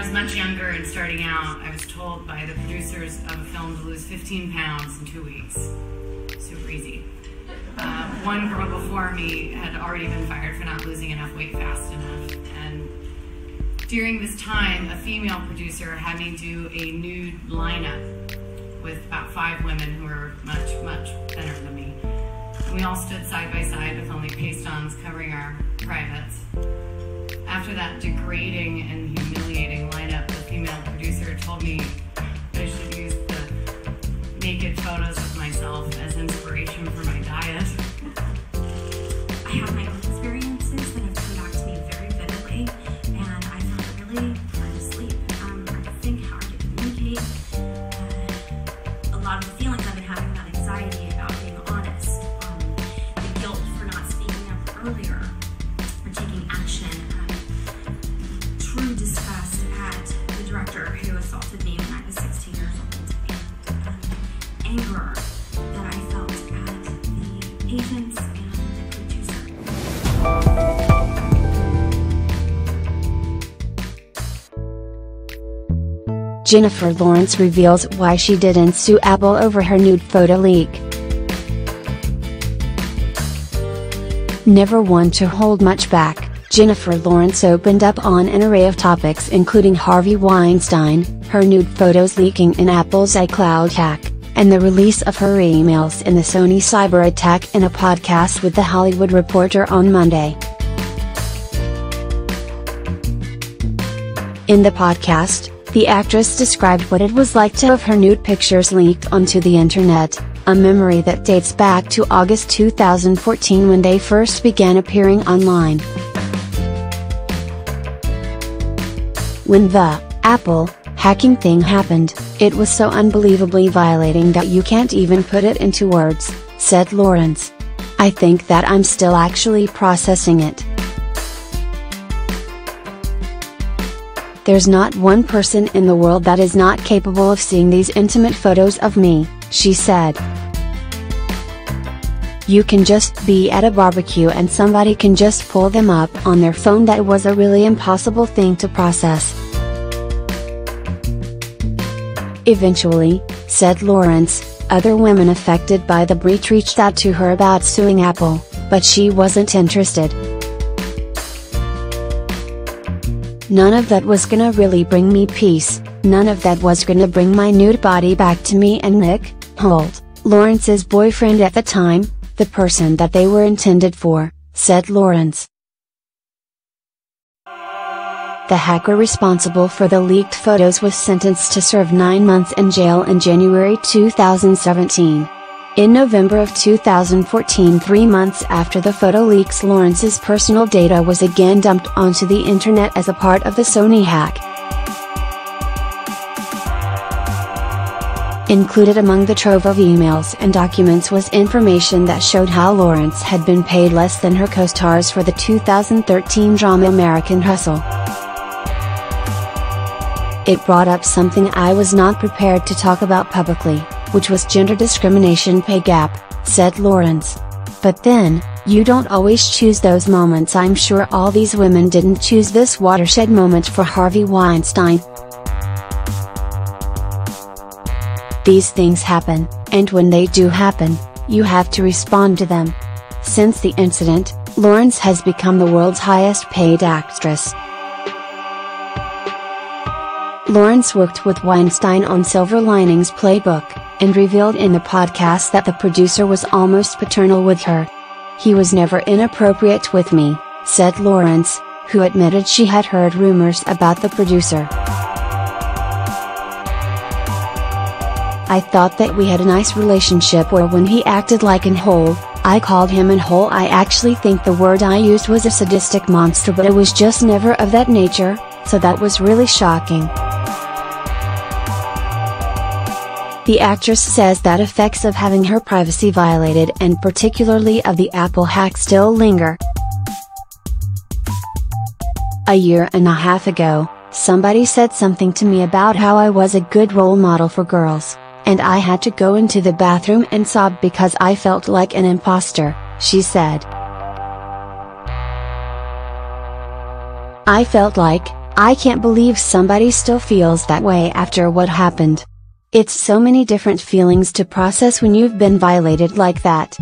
was much younger and starting out, I was told by the producers of a film to lose 15 pounds in two weeks. Super easy. Uh, one girl before me had already been fired for not losing enough weight fast enough. And during this time, a female producer had me do a nude lineup with about five women who were much, much thinner than me. And we all stood side by side with only paste-ons covering our privates. After that degrading and humiliating lineup, the female producer told me I should use the naked photos of myself as inspiration for my diet. I have my own experiences that have come back to me very vividly, and I found it really anger that I felt at the agents and the producer. Jennifer Lawrence reveals why she didn't sue Apple over her nude photo leak. Never one to hold much back, Jennifer Lawrence opened up on an array of topics including Harvey Weinstein, her nude photos leaking in Apple's iCloud hack, and the release of her emails in the Sony cyber attack in a podcast with The Hollywood Reporter on Monday. In the podcast, the actress described what it was like to have her nude pictures leaked onto the internet, a memory that dates back to August 2014 when they first began appearing online. When the Apple hacking thing happened, it was so unbelievably violating that you can't even put it into words, said Lawrence. I think that I'm still actually processing it. There's not one person in the world that is not capable of seeing these intimate photos of me, she said. You can just be at a barbecue and somebody can just pull them up on their phone. That was a really impossible thing to process. Eventually, said Lawrence, other women affected by the breach reached out to her about suing Apple, but she wasn't interested. None of that was gonna really bring me peace, none of that was gonna bring my nude body back to me and Nick, Hoult, Lawrence's boyfriend at the time, the person that they were intended for, said Lawrence. The hacker responsible for the leaked photos was sentenced to serve nine months in jail in January 2017. In November of 2014 three months after the photo leaks Lawrence's personal data was again dumped onto the internet as a part of the Sony hack. Included among the trove of emails and documents was information that showed how Lawrence had been paid less than her co-stars for the 2013 drama American Hustle. It brought up something I was not prepared to talk about publicly, which was gender discrimination pay gap, said Lawrence. But then, you don't always choose those moments. I'm sure all these women didn't choose this watershed moment for Harvey Weinstein. These things happen, and when they do happen, you have to respond to them. Since the incident, Lawrence has become the world's highest paid actress. Lawrence worked with Weinstein on Silver Linings Playbook, and revealed in the podcast that the producer was almost paternal with her. He was never inappropriate with me, said Lawrence, who admitted she had heard rumors about the producer. I thought that we had a nice relationship where when he acted like an hole, I called him an hole. I actually think the word I used was a sadistic monster, but it was just never of that nature, so that was really shocking. The actress says that effects of having her privacy violated and particularly of the Apple hack still linger. A year and a half ago, somebody said something to me about how I was a good role model for girls, and I had to go into the bathroom and sob because I felt like an imposter, she said. I felt like, I can't believe somebody still feels that way after what happened. It's so many different feelings to process when you've been violated like that.